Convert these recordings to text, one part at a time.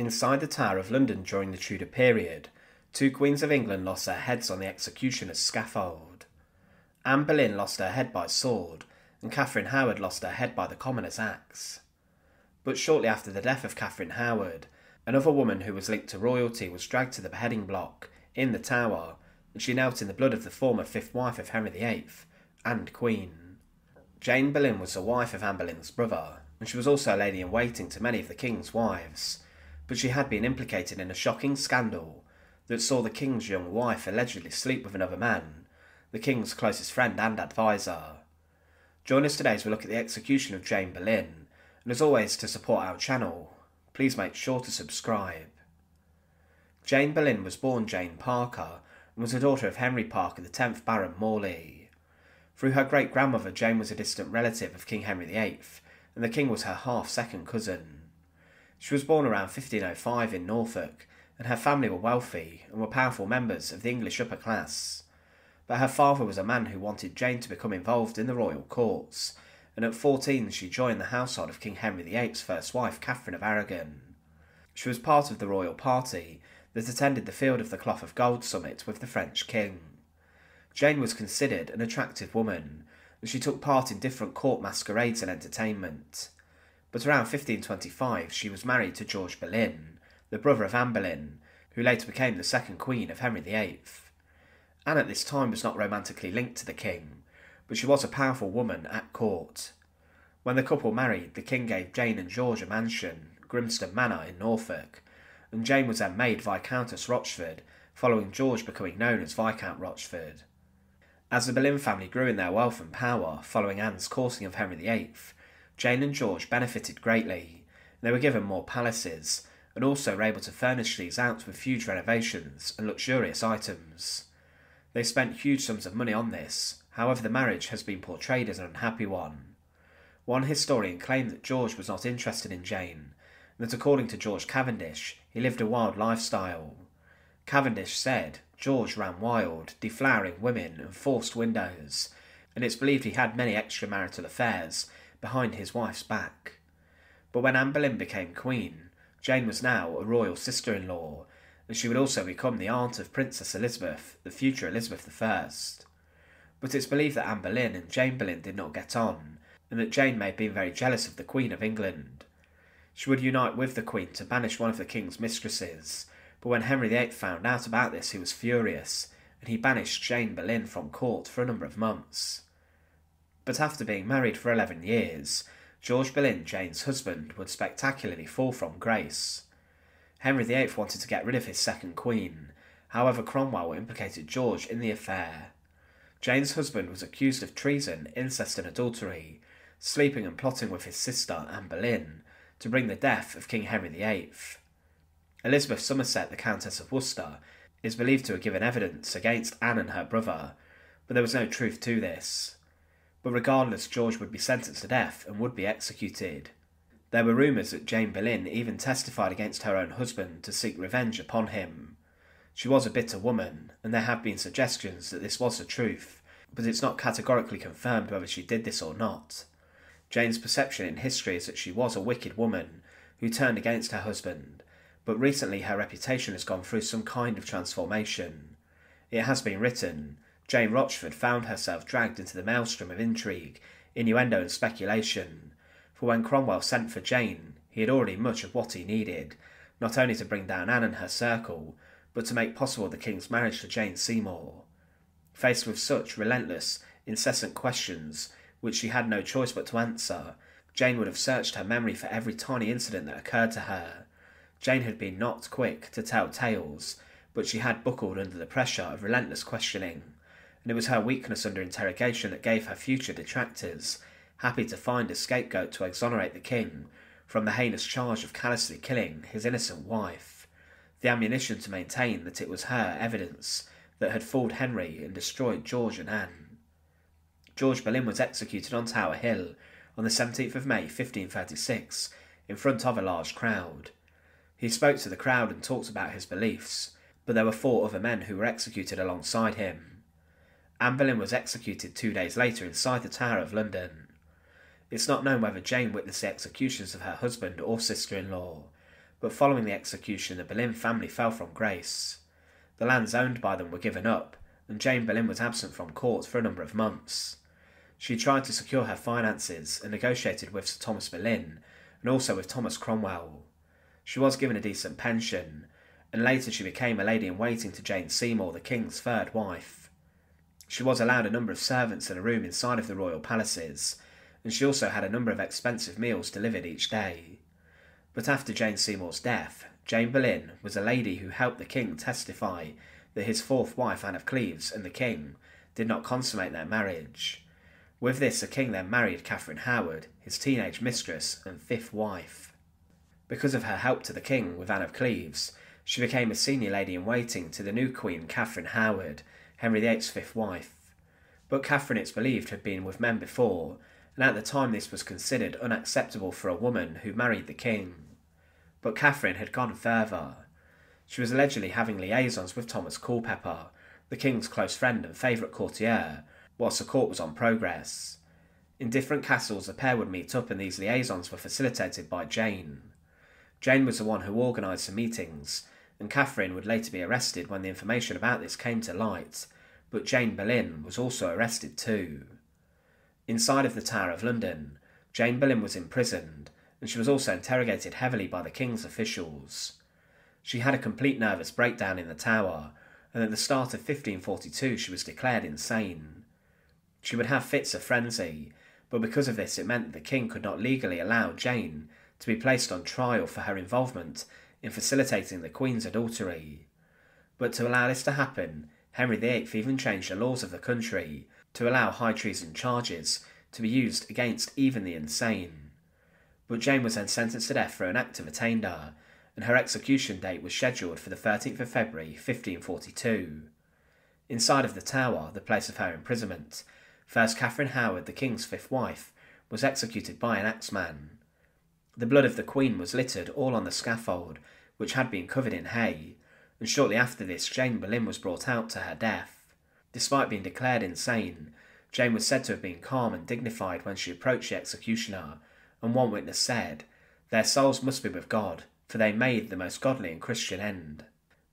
Inside the Tower of London during the Tudor period, two queens of England lost their heads on the executioner's scaffold. Anne Boleyn lost her head by sword, and Catherine Howard lost her head by the commoner's axe. But shortly after the death of Catherine Howard, another woman who was linked to royalty was dragged to the beheading block in the Tower, and she knelt in the blood of the former fifth wife of Henry VIII and Queen. Jane Boleyn was the wife of Anne Boleyn's brother, and she was also a lady in waiting to many of the king's wives, but she had been implicated in a shocking scandal that saw the king's young wife allegedly sleep with another man, the king's closest friend and adviser. Join us today as we look at the execution of Jane Boleyn, and as always, to support our channel, please make sure to subscribe. Jane Boleyn was born Jane Parker and was a daughter of Henry Parker, the 10th Baron Morley. Through her great grandmother, Jane was a distant relative of King Henry VIII, and the king was her half second cousin. She was born around 1505 in Norfolk, and her family were wealthy and were powerful members of the English upper class. But her father was a man who wanted Jane to become involved in the royal courts, and at 14 she joined the household of King Henry VIII's first wife, Catherine of Aragon. She was part of the royal party that attended the Field of the Cloth of Gold summit with the French king. Jane was considered an attractive woman, and she took part in different court masquerades and entertainment. But around 1525 she was married to George Boleyn, the brother of Anne Boleyn, who later became the second queen of Henry VIII. Anne at this time was not romantically linked to the king, but she was a powerful woman at court. When the couple married, the king gave Jane and George a mansion, Grimston Manor in Norfolk, and Jane was then made Viscountess Rochford, following George becoming known as Viscount Rochford. As the Boleyn family grew in their wealth and power following Anne's courting of Henry VIII, Jane and George benefited greatly. They were given more palaces, and also were able to furnish these out with huge renovations and luxurious items. They spent huge sums of money on this, however, the marriage has been portrayed as an unhappy one. One historian claimed that George was not interested in Jane, and that according to George Cavendish, he lived a wild lifestyle. Cavendish said George ran wild, deflowering women and forced windows, and it's believed he had many extramarital affairs behind his wife's back. But when Anne Boleyn became queen, Jane was now a royal sister in law, and she would also become the aunt of Princess Elizabeth, the future Elizabeth I. But it's believed that Anne Boleyn and Jane Boleyn did not get on, and that Jane may have been very jealous of the Queen of England. She would unite with the Queen to banish one of the King's mistresses, but when Henry VIII found out about this, he was furious, and he banished Jane Boleyn from court for a number of months. But after being married for 11 years, George Boleyn, Jane's husband, would spectacularly fall from grace. Henry VIII wanted to get rid of his second queen, however, Cromwell implicated George in the affair. Jane's husband was accused of treason, incest, and adultery, sleeping and plotting with his sister, Anne Boleyn, to bring the death of King Henry VIII. Elizabeth Somerset, the Countess of Worcester, is believed to have given evidence against Anne and her brother, but there was no truth to this but regardless, George would be sentenced to death and would be executed. There were rumours that Jane Boleyn even testified against her own husband to seek revenge upon him. She was a bitter woman, and there have been suggestions that this was the truth, but it's not categorically confirmed whether she did this or not. Jane's perception in history is that she was a wicked woman who turned against her husband, but recently her reputation has gone through some kind of transformation. It has been written Jane Rochford found herself dragged into the maelstrom of intrigue, innuendo, and speculation. For when Cromwell sent for Jane, he had already much of what he needed, not only to bring down Anne and her circle, but to make possible the king's marriage to Jane Seymour. Faced with such relentless, incessant questions, which she had no choice but to answer, Jane would have searched her memory for every tiny incident that occurred to her. Jane had been not quick to tell tales, but she had buckled under the pressure of relentless questioning and it was her weakness under interrogation that gave her future detractors, happy to find a scapegoat to exonerate the king from the heinous charge of callously killing his innocent wife, the ammunition to maintain that it was her evidence that had fooled Henry and destroyed George and Anne. George Boleyn was executed on Tower Hill on the 17th of May 1536 in front of a large crowd. He spoke to the crowd and talked about his beliefs, but there were four other men who were executed alongside him. Anne Boleyn was executed two days later inside the Tower of London. It's not known whether Jane witnessed the executions of her husband or sister in law, but following the execution, the Boleyn family fell from grace. The lands owned by them were given up, and Jane Boleyn was absent from court for a number of months. She tried to secure her finances and negotiated with Sir Thomas Boleyn and also with Thomas Cromwell. She was given a decent pension, and later she became a lady in waiting to Jane Seymour, the king's third wife. She was allowed a number of servants and a room inside of the royal palaces, and she also had a number of expensive meals delivered each day. But after Jane Seymour's death, Jane Boleyn was a lady who helped the king testify that his fourth wife, Anne of Cleves, and the king did not consummate their marriage. With this, the king then married Catherine Howard, his teenage mistress and fifth wife. Because of her help to the king with Anne of Cleves, she became a senior lady in waiting to the new queen, Catherine Howard, Henry VIII's fifth wife. But Catherine, it's believed, had been with men before, and at the time this was considered unacceptable for a woman who married the king. But Catherine had gone further. She was allegedly having liaisons with Thomas Culpeper, the king's close friend and favourite courtier, whilst the court was on progress. In different castles, the pair would meet up, and these liaisons were facilitated by Jane. Jane was the one who organised the meetings, and Catherine would later be arrested when the information about this came to light, but Jane Boleyn was also arrested too. Inside of the Tower of London, Jane Boleyn was imprisoned, and she was also interrogated heavily by the king's officials. She had a complete nervous breakdown in the tower, and at the start of 1542 she was declared insane. She would have fits of frenzy, but because of this it meant that the king could not legally allow Jane to be placed on trial for her involvement in facilitating the Queen's adultery. But to allow this to happen, Henry VIII even changed the laws of the country to allow high treason charges to be used against even the insane. But Jane was then sentenced to death for an act of attainder, and her execution date was scheduled for the 13th of February 1542. Inside of the tower, the place of her imprisonment, first Catherine Howard, the king's fifth wife, was executed by an axeman. The blood of the queen was littered all on the scaffold, which had been covered in hay, and shortly after this Jane Boleyn was brought out to her death. Despite being declared insane, Jane was said to have been calm and dignified when she approached the executioner, and one witness said, Their souls must be with God, for they made the most godly and Christian end.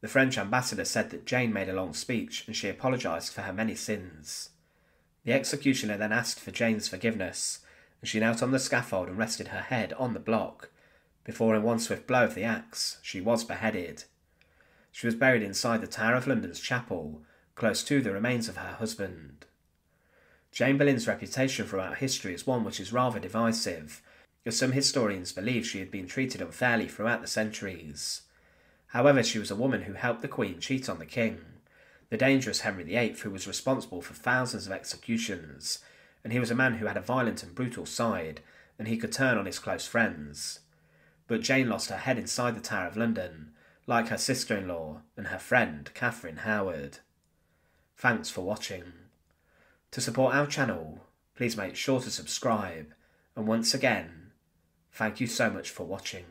The French ambassador said that Jane made a long speech and she apologised for her many sins. The executioner then asked for Jane's forgiveness, and she knelt on the scaffold and rested her head on the block. Before, in one swift blow of the axe, she was beheaded. She was buried inside the Tower of London's chapel, close to the remains of her husband. Jane Boleyn's reputation throughout history is one which is rather divisive, as some historians believe she had been treated unfairly throughout the centuries. However, she was a woman who helped the Queen cheat on the King, the dangerous Henry VIII, who was responsible for thousands of executions, and he was a man who had a violent and brutal side, and he could turn on his close friends. But Jane lost her head inside the Tower of London, like her sister in law and her friend Catherine Howard. Thanks for watching. To support our channel, please make sure to subscribe, and once again, Thank you so much for watching.